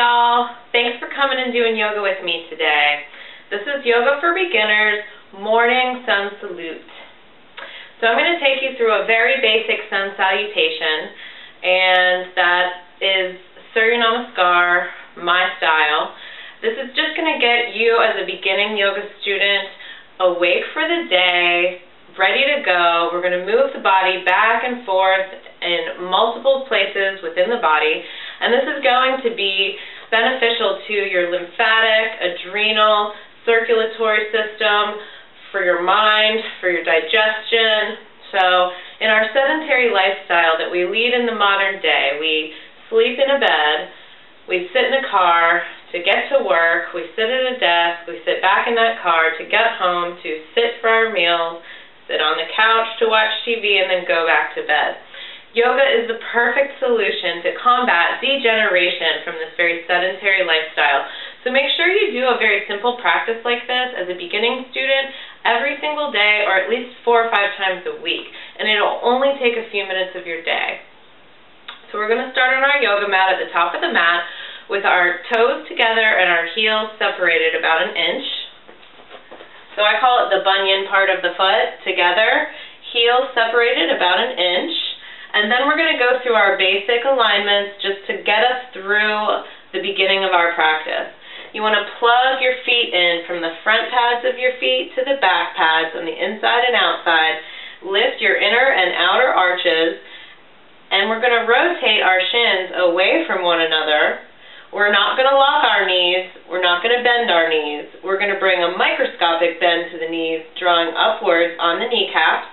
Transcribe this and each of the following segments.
y'all. Thanks for coming and doing yoga with me today. This is Yoga for Beginners Morning Sun Salute. So I'm going to take you through a very basic sun salutation, and that is Surya Namaskar, my style. This is just going to get you as a beginning yoga student awake for the day, ready to go. We're going to move the body back and forth in multiple places within the body. And this is going to be beneficial to your lymphatic, adrenal, circulatory system, for your mind, for your digestion. So in our sedentary lifestyle that we lead in the modern day, we sleep in a bed, we sit in a car to get to work, we sit at a desk, we sit back in that car to get home, to sit for our meals, sit on the couch to watch TV, and then go back to bed. Yoga is the perfect solution to combat degeneration from this very sedentary lifestyle. So make sure you do a very simple practice like this as a beginning student every single day or at least four or five times a week. And it'll only take a few minutes of your day. So we're going to start on our yoga mat at the top of the mat with our toes together and our heels separated about an inch. So I call it the bunion part of the foot together, heels separated about an inch. And then we're going to go through our basic alignments just to get us through the beginning of our practice. You want to plug your feet in from the front pads of your feet to the back pads on the inside and outside. Lift your inner and outer arches. And we're going to rotate our shins away from one another. We're not going to lock our knees. We're not going to bend our knees. We're going to bring a microscopic bend to the knees, drawing upwards on the kneecaps.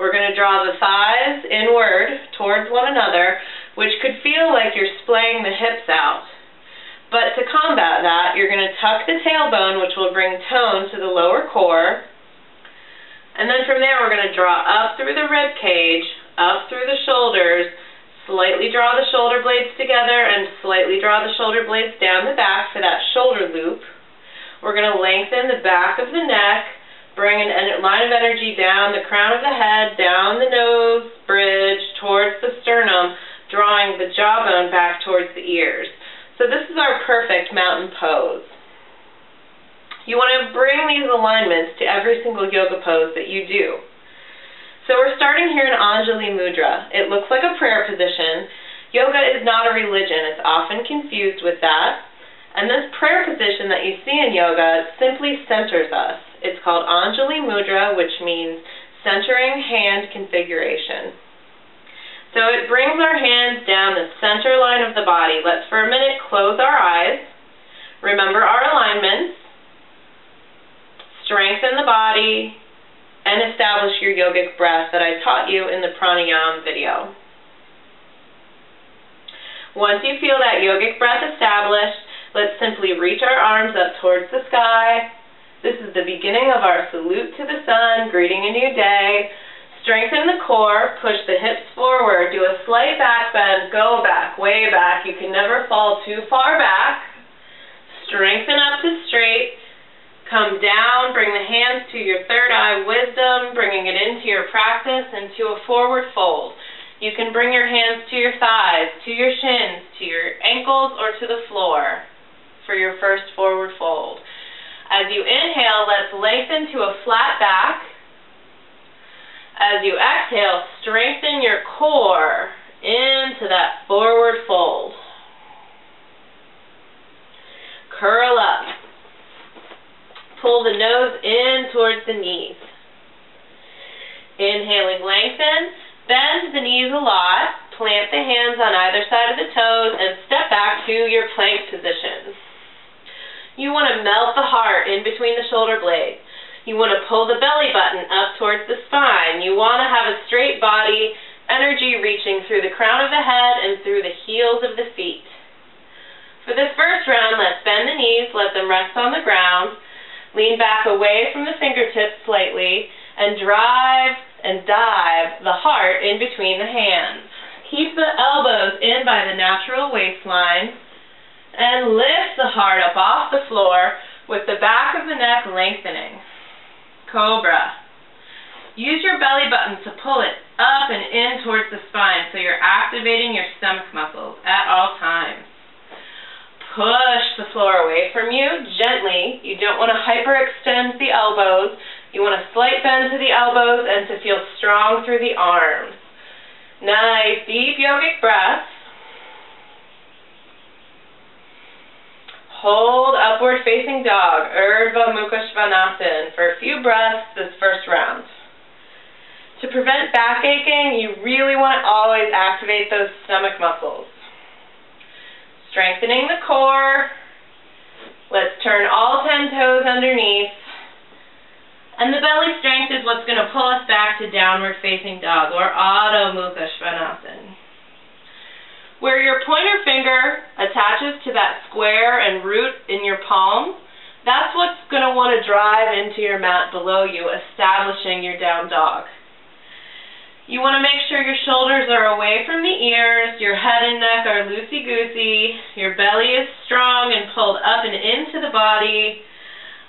We're going to draw the thighs inward towards one another, which could feel like you're splaying the hips out. But to combat that, you're going to tuck the tailbone, which will bring tone to the lower core. And then from there, we're going to draw up through the rib cage, up through the shoulders, slightly draw the shoulder blades together, and slightly draw the shoulder blades down the back for that shoulder loop. We're going to lengthen the back of the neck, Bring a line of energy down the crown of the head, down the nose bridge, towards the sternum, drawing the jawbone back towards the ears. So this is our perfect mountain pose. You want to bring these alignments to every single yoga pose that you do. So we're starting here in Anjali Mudra. It looks like a prayer position. Yoga is not a religion. It's often confused with that. And this prayer position that you see in yoga simply centers us. It's called Anjali Mudra, which means centering hand configuration. So it brings our hands down the center line of the body. Let's for a minute close our eyes. Remember our alignments. Strengthen the body and establish your yogic breath that I taught you in the pranayama video. Once you feel that yogic breath established, let's simply reach our arms up towards the sky this is the beginning of our salute to the sun, greeting a new day. Strengthen the core, push the hips forward, do a slight back bend, go back, way back. You can never fall too far back. Strengthen up to straight. Come down, bring the hands to your third eye wisdom, bringing it into your practice into a forward fold. You can bring your hands to your thighs, to your shins, to your ankles, or to the floor for your first forward fold. As you inhale, let's lengthen to a flat back. As you exhale, strengthen your core into that forward fold. Curl up. Pull the nose in towards the knees. Inhaling, lengthen. Bend the knees a lot. Plant the hands on either side of the toes and step back to your plank position. You want to melt the heart in between the shoulder blades. You want to pull the belly button up towards the spine. You want to have a straight body, energy reaching through the crown of the head and through the heels of the feet. For this first round, let's bend the knees, let them rest on the ground. Lean back away from the fingertips slightly and drive and dive the heart in between the hands. Keep the elbows in by the natural waistline and lift the heart up off the floor with the back of the neck lengthening. Cobra. Use your belly button to pull it up and in towards the spine so you're activating your stomach muscles at all times. push the floor away from you gently. You don't want to hyperextend the elbows. You want a slight bend to the elbows and to feel strong through the arms. Nice, deep yogic breaths. Hold upward facing dog, Urdhva Mukha Svanasana, for a few breaths this first round. To prevent back aching, you really want to always activate those stomach muscles. Strengthening the core. Let's turn all 10 toes underneath. And the belly strength is what's going to pull us back to downward facing dog or Adho Mukha Svanasana where your pointer finger attaches to that square and root in your palm, that's what's going to want to drive into your mat below you, establishing your down dog. You want to make sure your shoulders are away from the ears, your head and neck are loosey-goosey, your belly is strong and pulled up and into the body,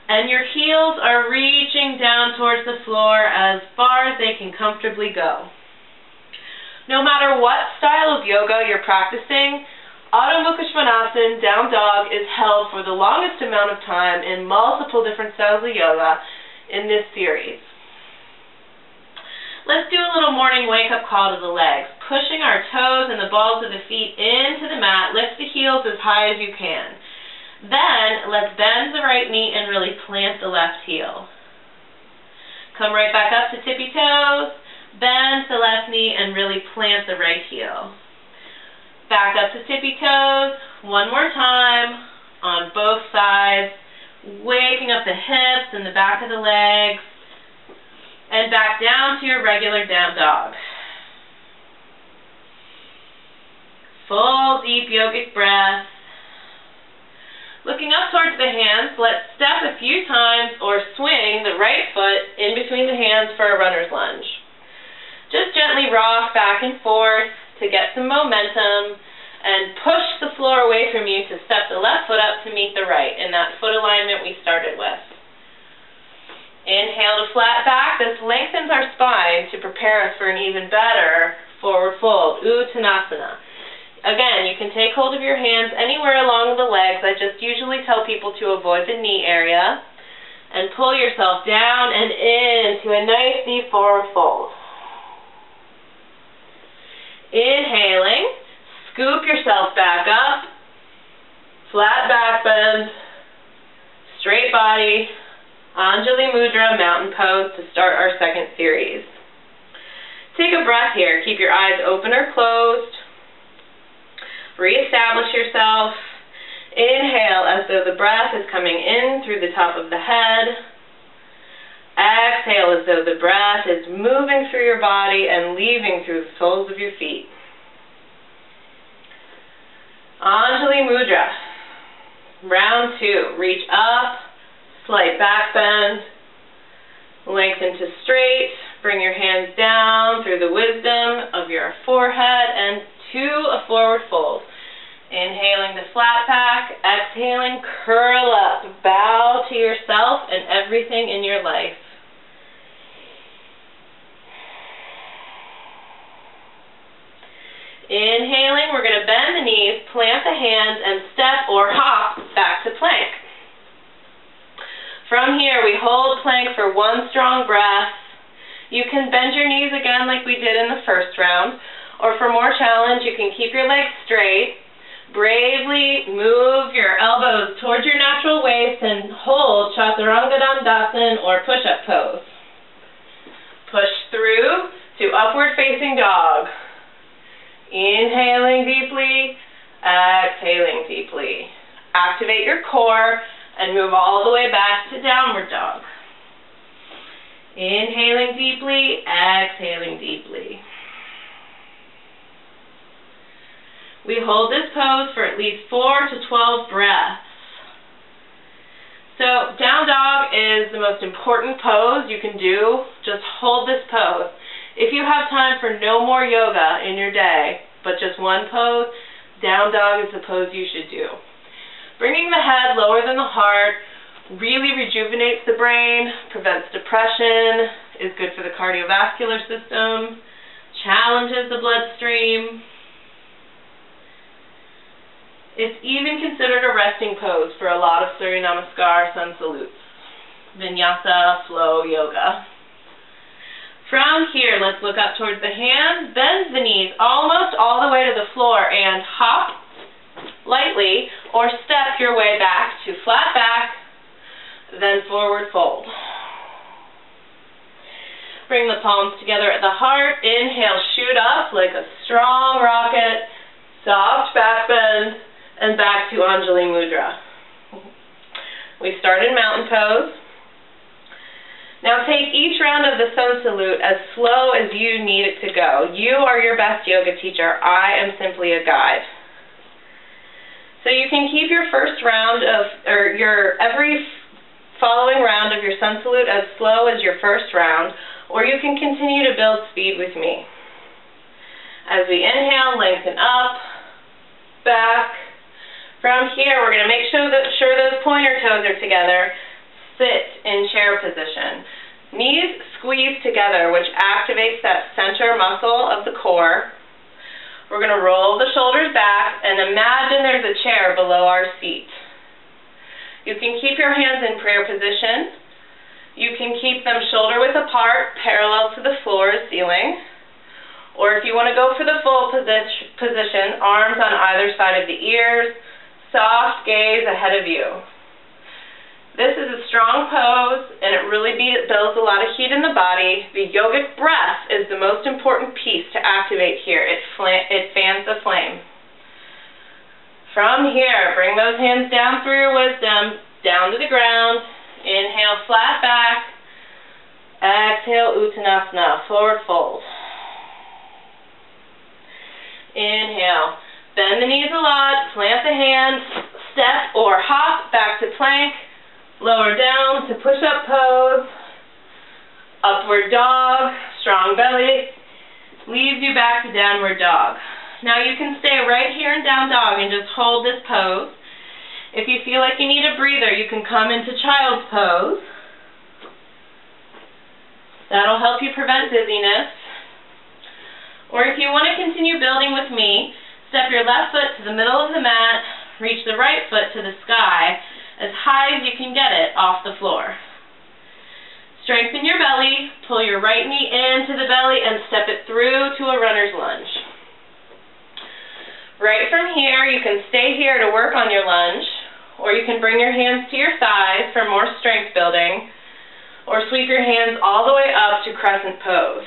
and your heels are reaching down towards the floor as far as they can comfortably go. No matter what style of yoga you're practicing, Adho Mukha Svanasana, down dog, is held for the longest amount of time in multiple different styles of yoga in this series. Let's do a little morning wake-up call to the legs. Pushing our toes and the balls of the feet into the mat. Lift the heels as high as you can. Then, let's bend the right knee and really plant the left heel. Come right back up to tippy toes. Bend the left knee and really plant the right heel. Back up to tippy toes. One more time on both sides. Waking up the hips and the back of the legs. And back down to your regular down dog. Full deep yogic breath. Looking up towards the hands, let's step a few times or swing the right foot in between the hands for a runner's lunge. Just gently rock back and forth to get some momentum and push the floor away from you to step the left foot up to meet the right in that foot alignment we started with. Inhale to flat back. This lengthens our spine to prepare us for an even better forward fold, Uttanasana. Again, you can take hold of your hands anywhere along the legs. I just usually tell people to avoid the knee area and pull yourself down and into a nice deep forward fold. Inhaling, scoop yourself back up, flat back bend, straight body, Anjali Mudra Mountain Pose to start our second series. Take a breath here. Keep your eyes open or closed. Reestablish yourself. Inhale as though the breath is coming in through the top of the head. Exhale as though the breath is moving through your body and leaving through the soles of your feet. Anjali Mudra. Round two. Reach up, slight back bend, lengthen to straight. Bring your hands down through the wisdom of your forehead and to a forward fold. Inhaling the flat back, exhaling, curl up, bow to yourself and everything in your life. Inhaling, we're going to bend the knees, plant the hands, and step or hop back to plank. From here, we hold plank for one strong breath. You can bend your knees again like we did in the first round, or for more challenge, you can keep your legs straight. Bravely move your elbows towards your natural waist and hold Chaturanga Dandasana or push-up pose. Push through to upward facing dog. Inhaling deeply, exhaling deeply. Activate your core and move all the way back to downward dog. Inhaling deeply, exhaling deeply. We hold this pose for at least 4 to 12 breaths. So down dog is the most important pose you can do. Just hold this pose. If you have time for no more yoga in your day, but just one pose, down dog is the pose you should do. Bringing the head lower than the heart really rejuvenates the brain, prevents depression, is good for the cardiovascular system, challenges the bloodstream. It's even considered a resting pose for a lot of Surya Namaskar sun salutes. Vinyasa flow yoga. From here, let's look up towards the hands, bend the knees almost all the way to the floor, and hop lightly or step your way back to flat back, then forward fold. Bring the palms together at the heart. Inhale, shoot up like a strong rocket, soft back bend, and back to Anjali Mudra. We start in mountain pose. Now take each round of the sun salute as slow as you need it to go. You are your best yoga teacher. I am simply a guide. So you can keep your first round of, or your every following round of your sun salute as slow as your first round, or you can continue to build speed with me. As we inhale, lengthen up, back. From here, we're going to make sure that sure those pointer toes are together sit in chair position. Knees squeeze together, which activates that center muscle of the core. We're going to roll the shoulders back and imagine there's a chair below our seat. You can keep your hands in prayer position. You can keep them shoulder width apart, parallel to the floor or ceiling. Or if you want to go for the full position, arms on either side of the ears, soft gaze ahead of you. This is a strong pose, and it really builds a lot of heat in the body. The yogic breath is the most important piece to activate here. It, it fans the flame. From here, bring those hands down through your wisdom, down to the ground. Inhale, flat back. Exhale, Uttanasana, forward fold. Inhale. Bend the knees a lot, plant the hands, step or hop back to plank. Lower down to push-up pose. Upward dog, strong belly. Leaves you back to downward dog. Now you can stay right here in down dog and just hold this pose. If you feel like you need a breather, you can come into child's pose. That'll help you prevent dizziness. Or if you want to continue building with me, step your left foot to the middle of the mat, reach the right foot to the sky, as high as you can get it off the floor. Strengthen your belly, pull your right knee into the belly and step it through to a runner's lunge. Right from here, you can stay here to work on your lunge, or you can bring your hands to your thighs for more strength building, or sweep your hands all the way up to crescent pose.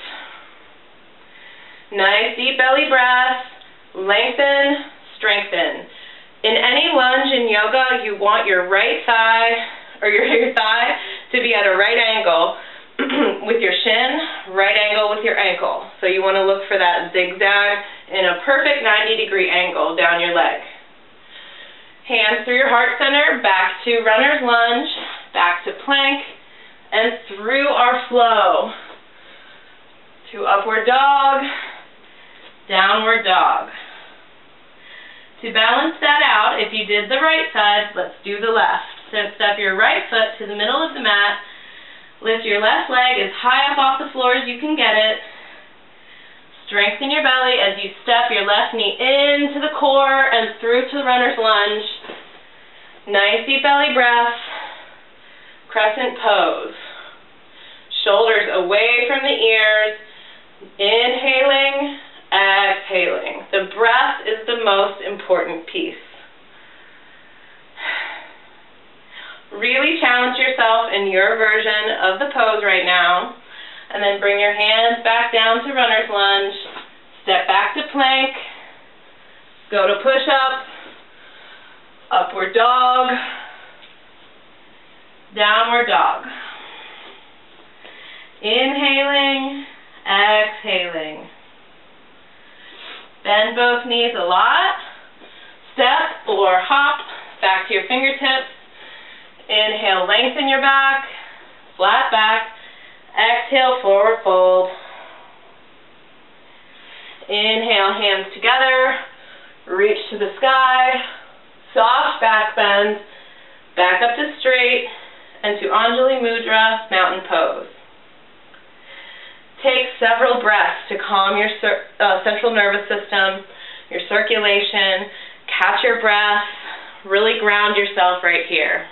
Nice deep belly breath, lengthen, strengthen. In any lunge in yoga, you want your right thigh, or your, your thigh, to be at a right angle with your shin, right angle with your ankle. So you want to look for that zigzag in a perfect 90 degree angle down your leg. Hands through your heart center, back to runner's lunge, back to plank, and through our flow to upward dog, downward dog. To balance that out, if you did the right side, let's do the left. So step your right foot to the middle of the mat. Lift your left leg as high up off the floor as you can get it. Strengthen your belly as you step your left knee into the core and through to the runner's lunge. Nice deep belly breath. Crescent pose. Shoulders away from the ears. Inhaling exhaling. The breath is the most important piece. Really challenge yourself in your version of the pose right now. And then bring your hands back down to runner's lunge. Step back to plank. Go to push-up. Upward dog. Downward dog. Inhaling, exhaling. Bend both knees a lot. Step or hop back to your fingertips. Inhale, lengthen your back. Flat back. Exhale, forward fold. Inhale, hands together. Reach to the sky. Soft back bend. Back up to straight. And to Anjali Mudra, mountain pose. Take several breaths to calm your uh, central nervous system, your circulation, catch your breath, really ground yourself right here.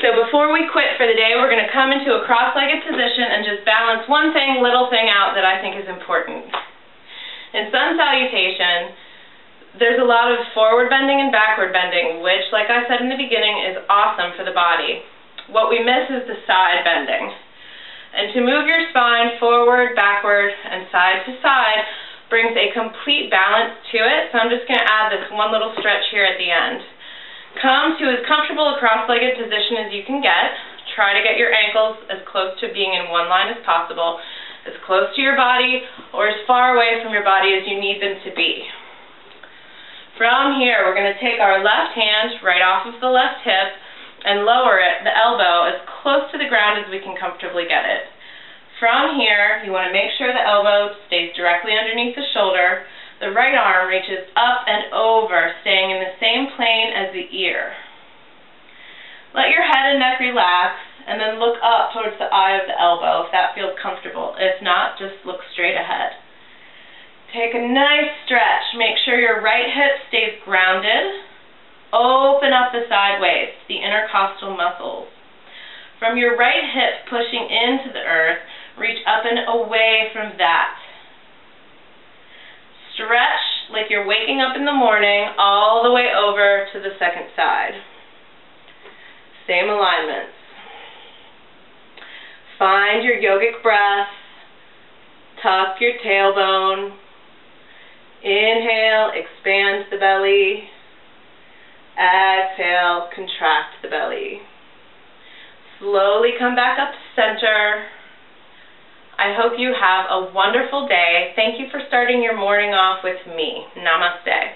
So before we quit for the day, we're going to come into a cross-legged position and just balance one thing, little thing out that I think is important. In sun salutation, there's a lot of forward bending and backward bending, which, like I said in the beginning, is awesome for the body. What we miss is the side bending. And to move your spine forward, backward, and side to side brings a complete balance to it. So I'm just going to add this one little stretch here at the end. Come to as comfortable a cross-legged position as you can get. Try to get your ankles as close to being in one line as possible, as close to your body or as far away from your body as you need them to be. From here, we're going to take our left hand right off of the left hip and lower it, the elbow, as close to the ground as we can comfortably get it. From here, you want to make sure the elbow stays directly underneath the shoulder the right arm reaches up and over, staying in the same plane as the ear. Let your head and neck relax, and then look up towards the eye of the elbow if that feels comfortable. If not, just look straight ahead. Take a nice stretch. Make sure your right hip stays grounded. Open up the side waist, the intercostal muscles. From your right hip pushing into the earth, reach up and away from that. Stretch like you're waking up in the morning all the way over to the second side. Same alignments. Find your yogic breath. Tuck your tailbone. Inhale, expand the belly. Exhale, contract the belly. Slowly come back up to center. I hope you have a wonderful day. Thank you for starting your morning off with me. Namaste.